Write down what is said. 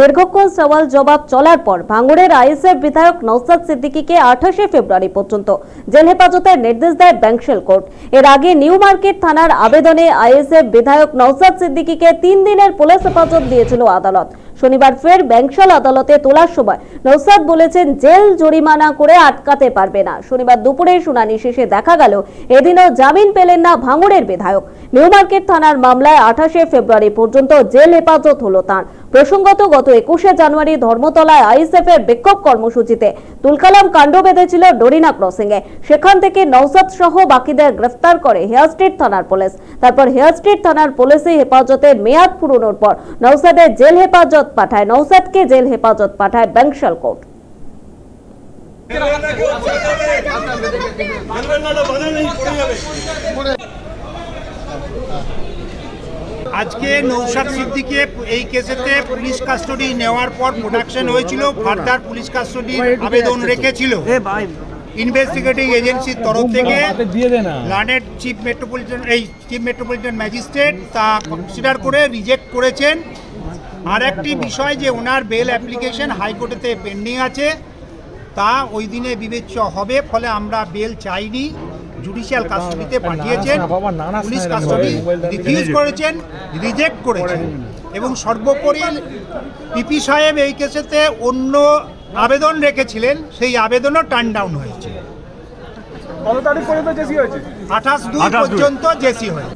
দীর্ঘক্ষণ সওয়াল জবাব চলার পর ভাঙড়ের আইএসএফ বিধায়ক নৌসাদ সিদ্দিকীকে আঠাশে ফেব্রুয়ারি পর্যন্ত জেল হেফাজতের নির্দেশ দেয় ব্যাংশেল কোর্ট। এর আগে নিউ মার্কেট থানার আবেদনে আইএসএফ বিধায়ক নৌসাদ সিদ্দিকীকে তিন দিনের পুলিশ হেফাজত দিয়েছিল আদালত। শনিবার ফের ব্যাংশাল আদালতে তোলার সময় নৌসাদ বলেছেন, জেল জরিমানা করে আটকাতে পারবে না। শনিবার দুপুরে শুনানি শেষে দেখা গেল, এদিনও জামিন পেলেন না ভাঙড়ের বিধায়ক। নিউ মার্কেট থানার মামলায় আঠাশে ফেব্রুয়ারি পর্যন্ত জেল হেফাজত হলো তাঁর। প্রসঙ্গত, গত একুশে জানুয়ারি ধর্মতলায় আইএসএফ এর বিক্ষোভ কর্মসূচিতে তুলকালাম কাণ্ড বেঁধেছিল ডরিনা ক্রসিং এ সেখান থেকে নৌসাদ সহ বাকিদের গ্রেফতার করে হেয়ার স্ট্রিট থানার পুলিশ। তারপর হেয়ার স্ট্রিট থানার পুলিশে হেফাজতের মেয়াদ পুরনোর পর নৌসাদের জেল হেফাজত পাঠায়। নৌসাদকে জেল হেফাজত পাঠায় ব্যাংশাল কোর্ট। আজকে নৌসাদ সিদ্দিকে এই কেসেতে পুলিশ কাস্টডি নেওয়ার পর প্রোডাকশন হয়েছিল ফার্দার পুলিশ কাস্টডি আবেদন রেখেছিল। ইনভেস্টিগেটিং এজেন্সির তরফ থেকে লার্নেড চিফ মেট্রোপলিটন এই চিফ মেট্রোপলিটন ম্যাজিস্ট্রেট তা কনসিডার করে রিজেক্ট করেছেন। আর একটি বিষয় যে ওনার বেল অ্যাপ্লিকেশন হাইকোর্টেতে পেন্ডিং আছে তা ওই দিনে বিবেচ্য হবে ফলে আমরা বেল চাইনি। জুডিশিয়াল কাস্টডিতে পাঠিয়েছেন পুলিশ কাস্টডি রিফিউজ করেছেন রিজেক্ট করেছেন। এবং সর্বোপরি পিপি সাহেব এই কেসেতে অন্য আবেদন রেখেছিলেন সেই আবেদনও টার্ন ডাউন হয়েছে। কত তারিখ পর্যন্ত জেসি হয়েছে? আঠাশ দুই। পর্যন্ত জেসি হয়েছে।